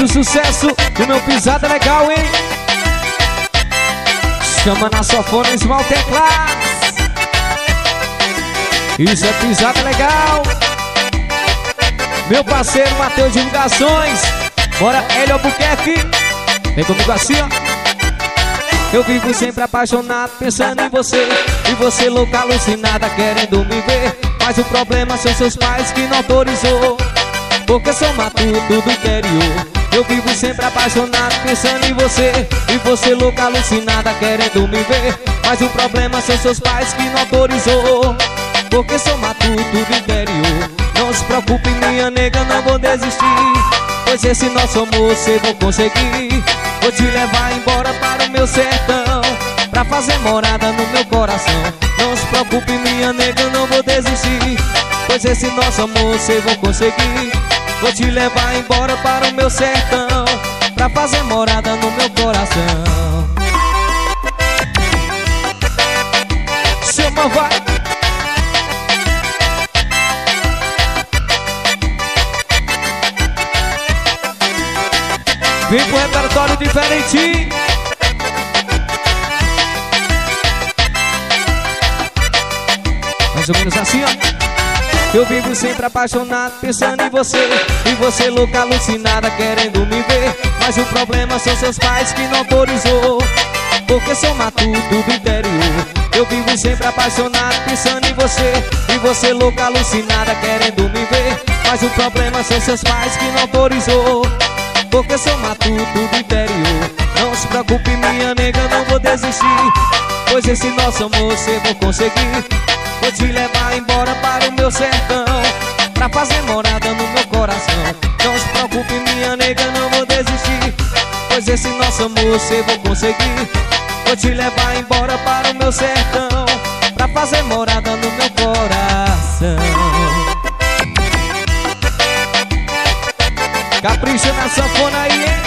Um sucesso do meu pisada legal, hein? Chama na sofona Small Teclados. Isso é pisada legal. Meu parceiro Matheus Divulgações. Bora, Hélio Albuquerque. Vem comigo assim, ó. Eu vivo sempre apaixonado, pensando em você E você louca, alucinada, querendo me ver Mas o problema são seus pais que não autorizou Porque sou matuto do interior Eu vivo sempre apaixonado, pensando em você. E você louca, alucinada, querendo me ver. Mas o problema são seus pais que não autorizou. Porque sou matuto do interior. Não se preocupe, minha nega, não vou desistir. Pois esse nosso amor cê vou conseguir. Vou te levar embora para o meu sertão. Pra fazer morada no meu coração. Não se preocupe minha nega, não vou desistir. Pois esse nosso amor cê vou conseguir Vou te levar embora para o meu sertão Pra fazer morada no meu coração Chama, vai Vem com repertório diferente. Mais ou menos assim, ó. Eu vivo sempre apaixonado, pensando em você. E você louca, alucinada, querendo me ver. Mas o problema são seus pais que não autorizou. Porque sou matuto do interior. Eu vivo sempre apaixonado, pensando em você. E você louca, alucinada, querendo me ver. Mas o problema são seus pais que não autorizou. Porque sou matuto do interior. Não se preocupe minha nega, não vou desistir. Pois esse nosso amor cê vou conseguir Vou te levar embora para o meu sertão Pra fazer morada no meu coração. Não se preocupe minha nega, não vou desistir Pois esse nosso amor cê vou conseguir. Vou te levar embora para o meu sertão Pra fazer morada no meu coração. Capricha na sanfona aí, hein?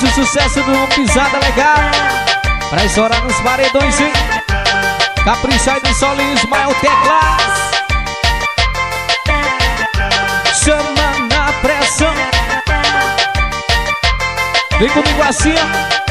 Mais um sucesso do Pisada Legal. Pra estourar nos paredões, hein? Caprichar de solinho, Ismael Teclas. Chama na pressão. Vem comigo assim, ó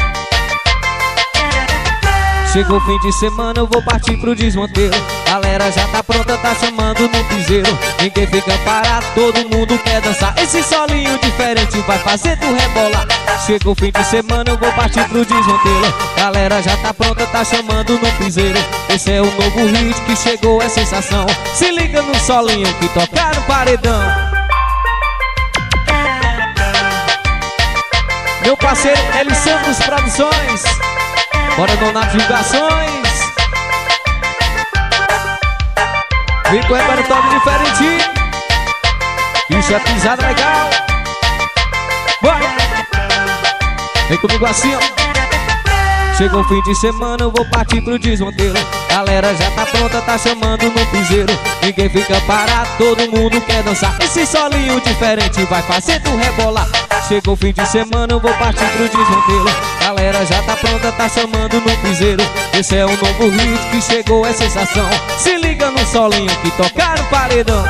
Chegou o fim de semana, eu vou partir pro desmonteiro Galera já tá pronta, tá chamando no piseiro. Ninguém fica parado, todo mundo quer dançar. Esse solinho diferente vai fazer tu rebolar. Chegou o fim de semana, eu vou partir pro desmonteiro Galera já tá pronta, tá chamando no piseiro. Esse é o novo hit que chegou, é sensação. Se liga no solinho que tocar no paredão. Meu parceiro Eli Santos Produções Bora Donato Divulgações Vem com repertório diferente. Isso é pisada legal. Vai Vem comigo assim, ó. Chegou o fim de semana, eu vou partir pro desmonteiro Galera já tá pronta, tá chamando no piseiro. Ninguém fica parado, todo mundo quer dançar. Esse solinho diferente vai fazer tu rebolar. Chegou o fim de semana, eu vou partir pro desmonteiro Galera já tá pronta, tá chamando no piseiro. Esse é o novo hit que chegou, é sensação. Se liga no solinho que tocar no paredão.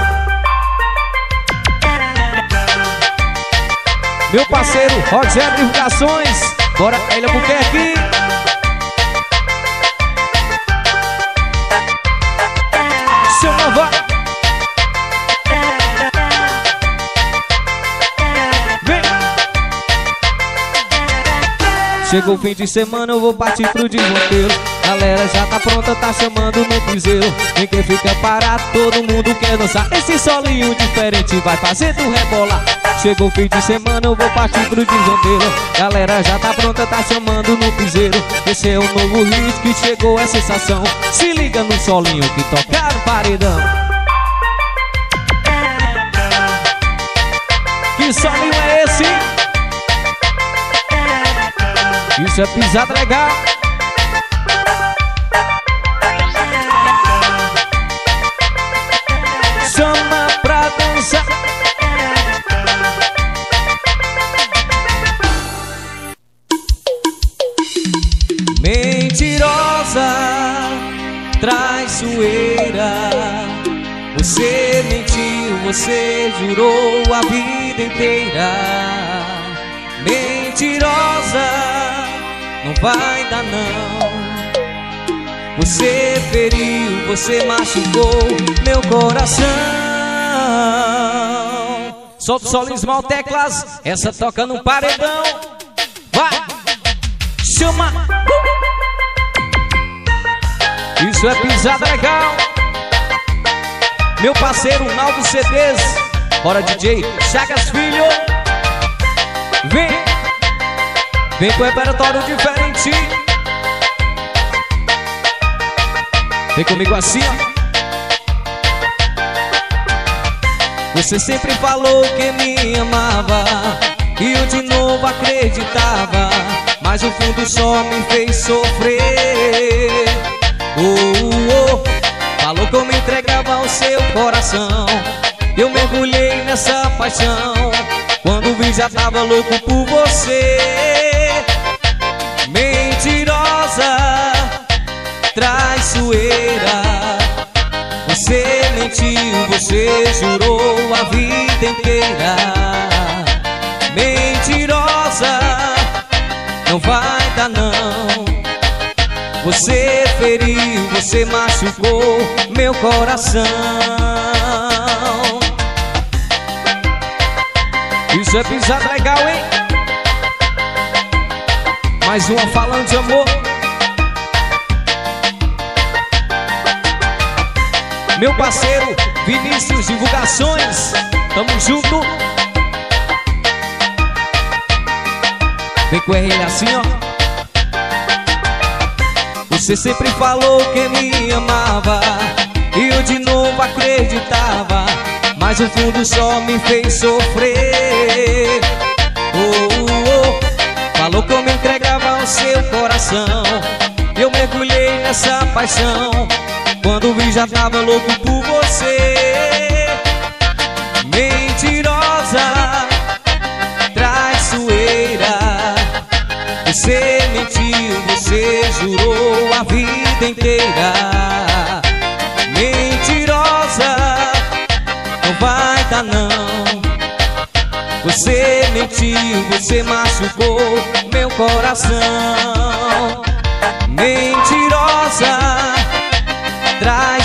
Meu parceiro Rogério Divulgações Bora, Elia Buquerque Chegou o fim de semana, eu vou partir pro desmonteiro Galera já tá pronta, tá chamando no piseiro Ninguém fica parado, todo mundo quer dançar. Esse solinho diferente vai fazer tu rebolar. Chegou o fim de semana, eu vou partir pro desmonteiro Galera já tá pronta, tá chamando no piseiro Esse é o novo hit que chegou, é sensação. Se liga no solinho que tocar no paredão. Que solinho é esse? Isso é pisada legal. Chama pra dançar. Mentirosa, traiçoeira. Você mentiu, você jurou a vida inteira. Mentirosa não vai dar não. Você feriu, você machucou meu coração. Solta o solinho mal teclas, essa toca no paredão. Vai, chama. Isso é pisada legal. Meu parceiro Naldo CDs. Bora DJ Chagas Filho. Vem. Vem com repertório diferente. Vem comigo assim. Você sempre falou que me amava E eu de novo acreditava Mas o fundo só me fez sofrer oh, oh. Falou que eu me entregava ao seu coração Eu mergulhei nessa paixão Quando vi já tava louco por você Mentirosa traiçoeira. Você mentiu, você jurou a vida inteira. Mentirosa, não vai dar não. Você feriu, você machucou meu coração. Isso é pisada legal, hein? Mais uma falando de amor. Meu parceiro Vinícius Divulgações, tamo junto. Vem com ele assim, ó. Você sempre falou que me amava E eu de novo acreditava Mas o fundo só me fez sofrer oh, oh, oh. Falou que eu me entregava ao seu coração Eu mergulhei nessa paixão quando vi já tava louco por você Mentirosa Traiçoeira Você mentiu, você jurou a vida inteira. Mentirosa Não vai dar não. Você mentiu, você machucou meu coração. Mentirosa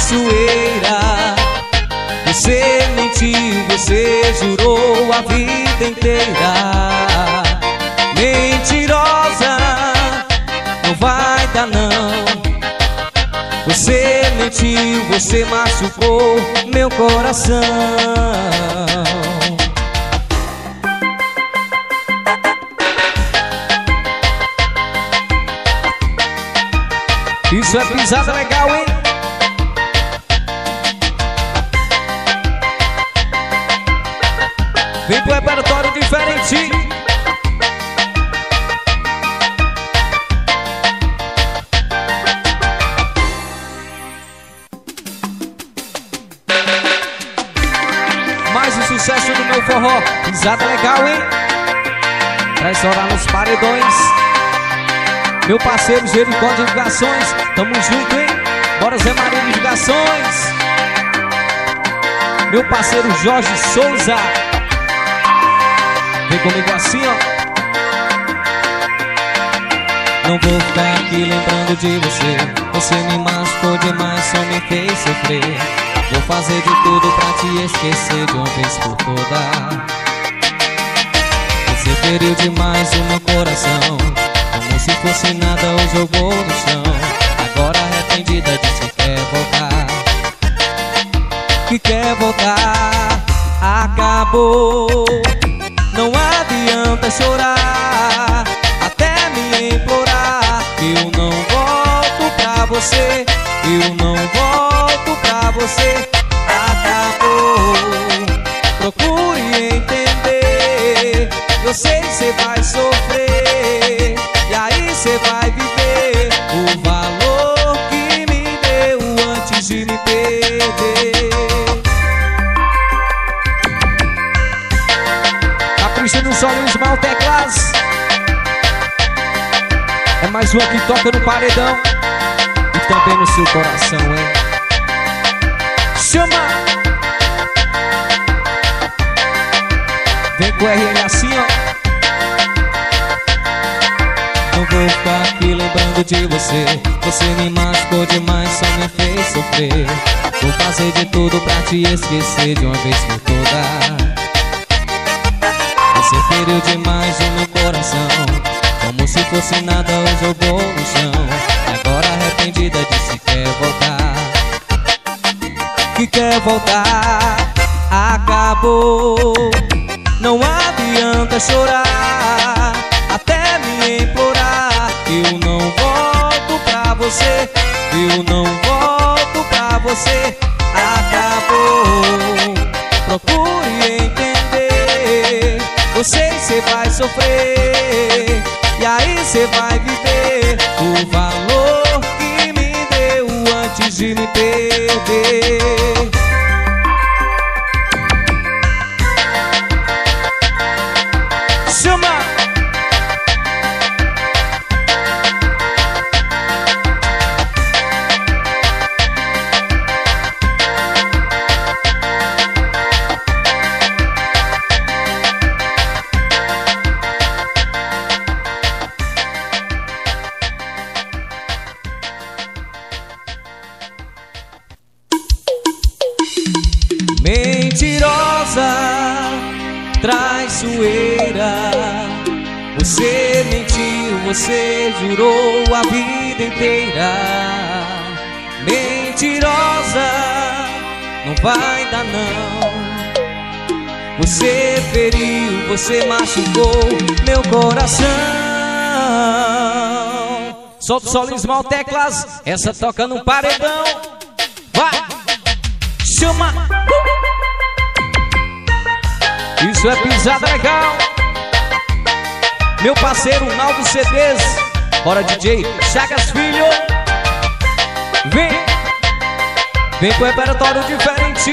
traiçoeira. Você mentiu, você jurou a vida inteira. Mentirosa, não vai dar não. Você mentiu, você machucou meu coração. Isso é pisada legal, hein? Vem pro repertório diferente. Mais um sucesso do meu forró. Risada legal, hein? Pra estourar nos paredões. Meu parceiro Jericó Divulgações Tamo junto, hein? Bora Zé Maria Divulgações Meu parceiro Jorge Souza Vem comigo assim, ó. Não vou ficar aqui lembrando de você. Você me machucou demais, só me fez sofrer. Vou fazer de tudo pra te esquecer de uma vez por todas. Você feriu demais o meu coração. Como se fosse nada, hoje eu vou no chão. Agora arrependida disse que quer voltar. Que quer voltar. Acabou. Não adianta chorar, até me implorar. Eu não volto pra você, eu não volto pra você. Acabou. Procure entender. Eu sei que você vai sofrer, E mal teclas É mais uma que toca no paredão. E também no seu coração, hein? Chama. Vem com o RL assim, ó. Não vou ficar aqui lembrando de você. Você me machucou demais, só me fez sofrer. Vou fazer de tudo pra te esquecer de uma vez por todas feriu demais o meu coração. Como se fosse nada, eu vou no chão. Agora arrependida disse que quer voltar? Que quer voltar? Acabou. Não adianta chorar Até me implorar. Eu não volto pra você Eu não volto pra você. Acabou. Procure Você vai sofrer. E aí cê vai viver o valor que me deu antes de me perder você jurou a vida inteira. Mentirosa, não vai dar não. Você feriu, você machucou meu coração. Solta o solismo ao teclas, essa toca no paredão. Vai, chama. Isso é pisada legal. Meu parceiro Naldo CDs Bora DJ Chagas Filho. Vem. Vem com repertório diferente.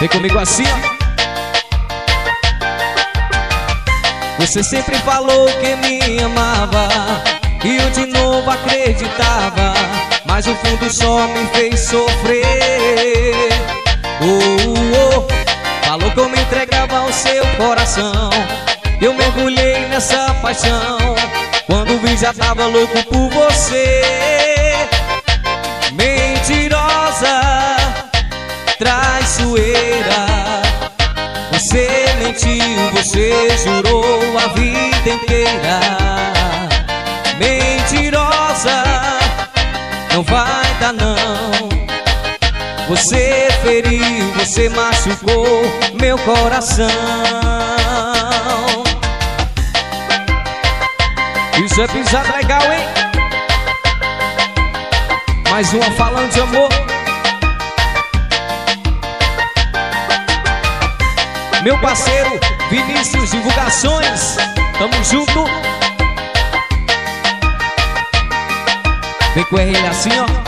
Vem comigo assim Você sempre falou que me amava E eu de novo acreditava Mas o fundo só me fez sofrer oh, oh. Falou que eu me entregava ao seu coração. Eu mergulhei nessa paixão. Quando vi já tava louco por você. Mentirosa Traiçoeira. Você mentiu, você jurou a vida inteira. Mentirosa Não vai dar não você feriu, você machucou meu coração. Isso é pisada legal, hein? Mais uma falando de amor. Meu parceiro Vinícius Divulgações. Tamo junto. Vem com ele assim, ó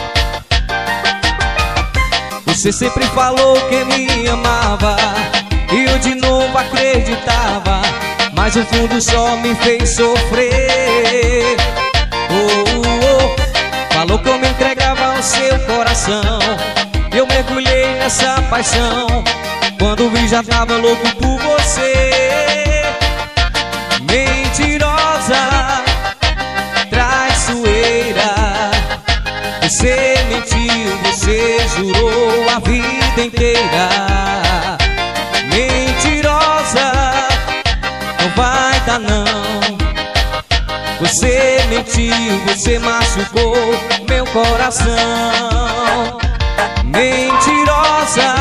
você sempre falou que me amava E eu de novo acreditava Mas o fundo só me fez sofrer oh, oh, oh. Falou que eu me entregava ao seu coração Eu mergulhei nessa paixão Quando vi já tava louco por você jurou a vida inteira. Mentirosa, não vai dar não. Você mentiu, você machucou meu coração. Mentirosa,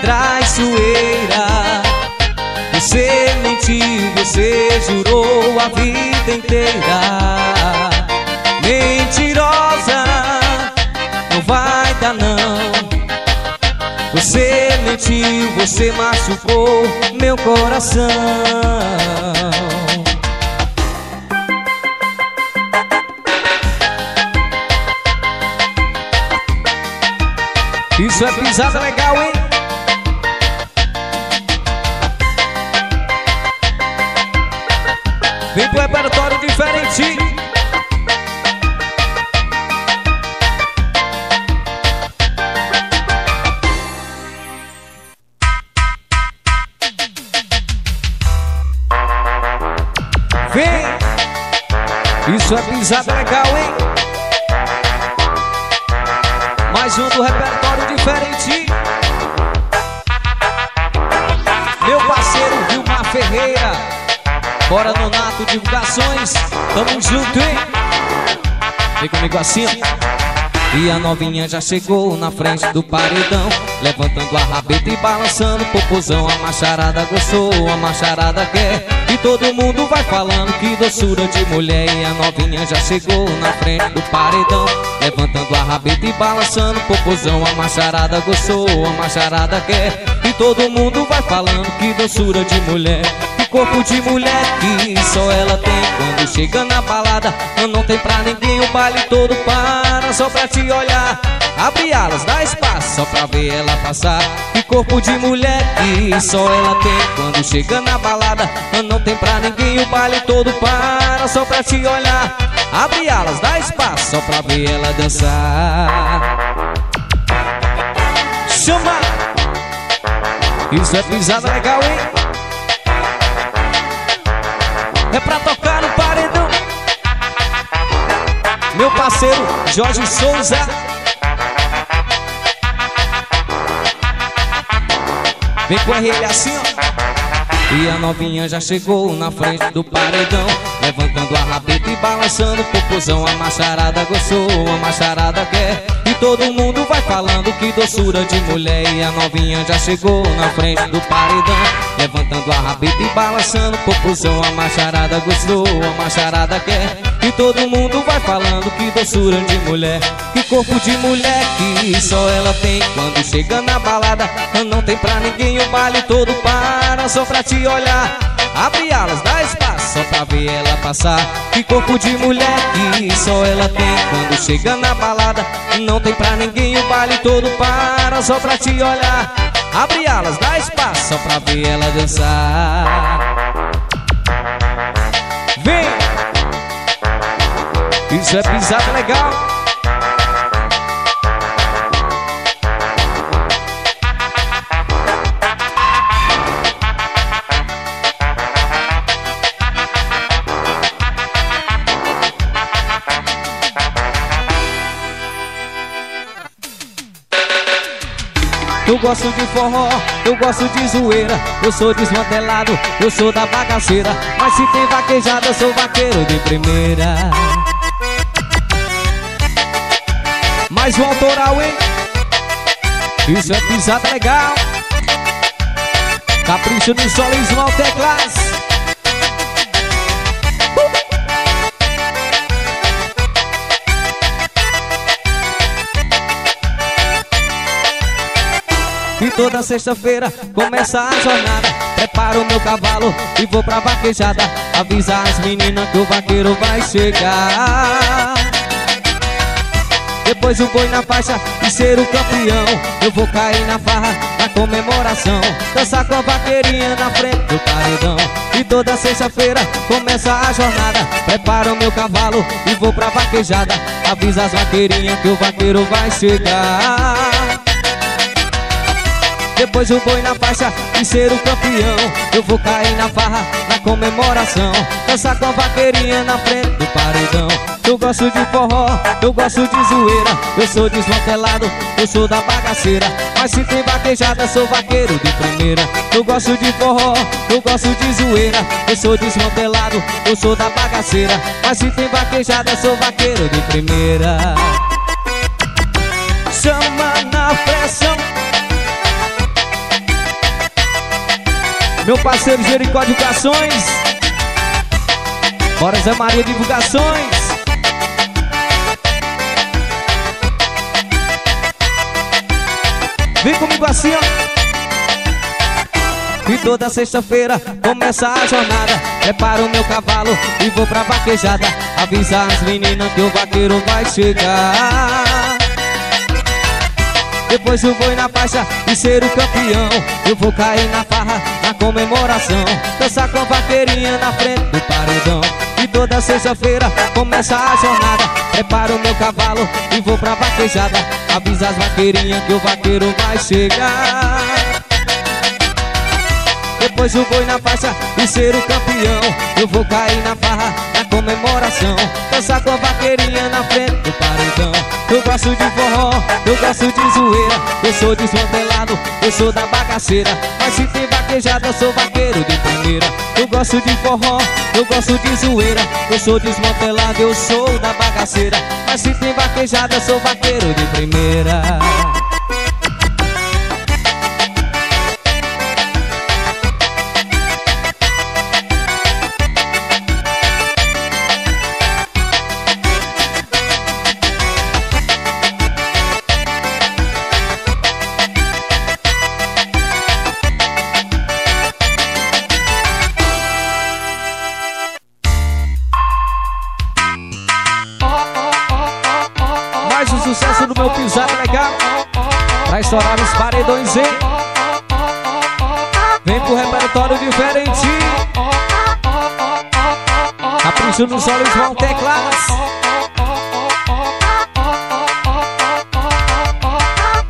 traiçoeira. Você mentiu, você jurou a vida inteira. Mentirosa vai dar não Você mentiu, você machucou meu coração Isso é pisada legal, hein? Isso é pisada legal, hein? Mais um do repertório diferente. Meu parceiro Vilmar Ferreira. Bora no Nato Divulgações. Tamo junto, hein? Vem comigo assim. E a novinha já chegou na frente do paredão Levantando a rabeta e balançando popozão A macharada gostou, a macharada quer E todo mundo vai falando que doçura de mulher E a novinha já chegou na frente do paredão. Levantando a rabeta e balançando popozão A macharada gostou, a macharada quer. E todo mundo vai falando que doçura de mulher corpo de mulher que só ela tem. Quando chega na balada, não tem pra ninguém O baile todo para só pra te olhar. Abre alas, dá espaço só pra ver ela passar. Que corpo de mulher que só ela tem. Quando chega na balada, não tem pra ninguém. O baile todo para só pra te olhar. Abre alas, dá espaço só pra ver ela dançar. Chama! Isso é pisada legal, hein? é pra tocar Meu parceiro Jorge Souza. Vem com ele assim, ó. E a novinha já chegou na frente do paredão Levantando a rabeta e balançando o popozão A macharada gostou, a macharada quer E todo mundo vai falando que doçura de mulher E a novinha já chegou na frente do paredão Levantando a rabeta e balançando popozão A macharada gostou, a macharada quer. E todo mundo vai falando que doçura de mulher Que corpo de mulher que só ela tem. Quando chega na balada não tem pra ninguém O baile todo para só pra te olhar. Abre alas, dá espaço só pra ver ela passar. Que corpo de mulher que só ela tem. Quando chega na balada Não tem pra ninguém, o baile todo para Só pra te olhar Abre alas, dá espaço só pra ver ela dançar Vem! Isso é pisada legal gosto de forró, eu gosto de zoeira Eu sou desmantelado, eu sou da bagaceira Mas se tem vaquejada, eu sou vaqueiro de primeira. Mais um autoral, hein? Isso é pisada legal. Capricho no solismo ao teclas E toda sexta-feira. Começa a jornada Preparo meu cavalo e vou pra vaquejada. Avisa as meninas que o vaqueiro vai chegar. Depois o boi na faixa e ser o campeão. Eu vou cair na farra, na comemoração. Dançar com a vaqueirinha na frente do paredão. E toda sexta-feira começa a jornada. Preparo meu cavalo e vou pra vaquejada. Avisa as vaqueirinhas que o vaqueiro vai chegar depois o boi na faixa e ser o campeão. Eu vou cair na farra, na comemoração. Dançar com a vaqueirinha na frente do paredão. Eu gosto de forró, eu gosto de zoeira. Eu sou desmantelado, eu sou da bagaceira. Mas se tem vaquejada, sou vaqueiro de primeira. Eu gosto de forró, eu gosto de zoeira. Eu sou desmantelado, eu sou da bagaceira. Mas se tem vaquejada, sou vaqueiro de primeira. Chama na pressão Meu parceiro Jericó Divulgações. Bora Zé Maria Divulgações. Vem comigo assim, ó. E toda sexta-feira começa a jornada. Preparo meu cavalo e vou pra vaquejada. Avisa as meninas que o vaqueiro vai chegar. Depois eu vou na faixa e ser o campeão. Eu vou cair na farra, comemoração. Dançar com a vaqueirinha na frente do paredão. E toda sexta-feira começa a jornada. Preparo meu cavalo e vou pra vaquejada. Avisa as vaqueirinhas que o vaqueiro vai chegar. Depois o boi na faixa e ser o campeão. Eu vou cair na farra, comemoração. Dançar com a vaqueirinha na frente do paredão. Eu gosto de forró, eu gosto de zoeira. Eu sou desmantelado, eu sou da bagaceira. Mas se tem vaquejada, eu sou vaqueiro de primeira. Eu gosto de forró, eu gosto de zoeira. Eu sou desmantelado, eu sou da bagaceira. Mas se tem vaquejada, eu sou vaqueiro de primeira estourar os paredões, hein? Vem pro repertório diferente. Capricho nos olhos, vão teclados.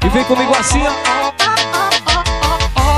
E vem comigo assim, ó.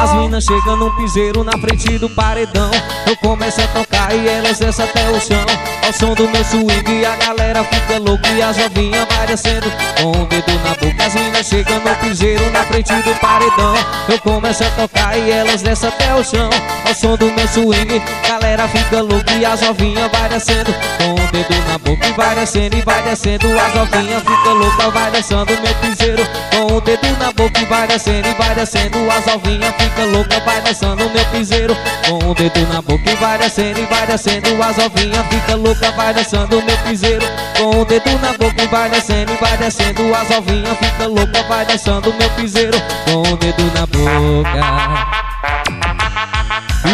As minas chegam num piseiro na frente do paredão Eu começo a e elas descem até o chão Ao som do meu swing a galera fica louca E as novinhas vai descendo. Com o dedo na boca As minas chegam no piseiro na frente do paredão. Eu começo a tocar e elas descem até o chão Ao som do meu swing. Galera fica louca E as novinhas vai descendo. Com o dedo na boca E vai descendo e vai descendo. As novinhas fica louca, vai descendo meu piseiro. Com o dedo na boca e vai descendo e vai descendo. As novinhas fica louca, vai dançando meu piseiro. Com o dedo na boca e vai descendo e vai descendo As ovinhas fica louca, vai dançando meu piseiro Com o dedo na boca e vai descendo vai descendo As ovinhas fica louca, vai dançando meu piseiro Com o dedo na boca.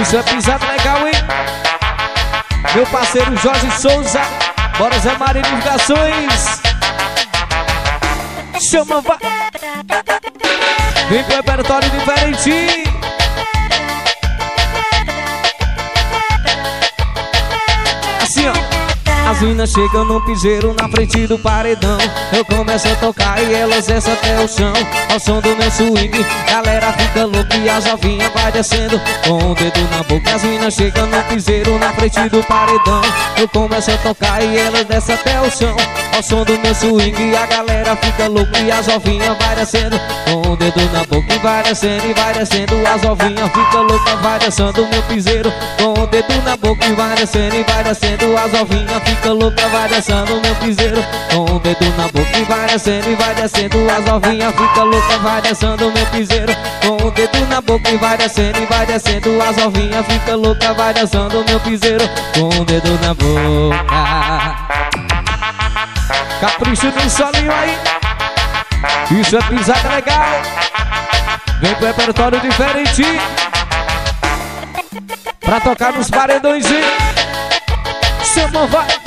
Isso é pisado legal, hein? Meu parceiro Jorge Souza Bora Zé Maria Divulgações Chama, vai Vem pro repertório diferente minas chegam no piseiro na frente do paredão. Eu começo a tocar e elas descem até o chão. Ao som do meu swing, galera fica louca e as novinhas vai descendo. Com o dedo na boca, as minas chegam no piseiro na frente do paredão. Eu começo a tocar e elas descem até o chão. Ao som do meu swing, a galera fica louca e as novinhas vai descendo. Com o dedo na boca e vai descendo e vai descendo. As novinhas fica louca, vai descendo meu piseiro. Com o dedo na boca e vai descendo e vai descendo. As novinhas fica fica louca, vai dançando meu piseiro Com o dedo na boca e vai descendo e vai descendo As novinhas fica louca, vai dançando meu piseiro Com o dedo na boca e vai descendo e vai descendo As novinhas fica louca, vai dançando meu piseiro Com o dedo na boca. Capricho no solinho aí Isso é pisada legal Vem pro repertório diferente Pra tocar nos paredões e Chama, vai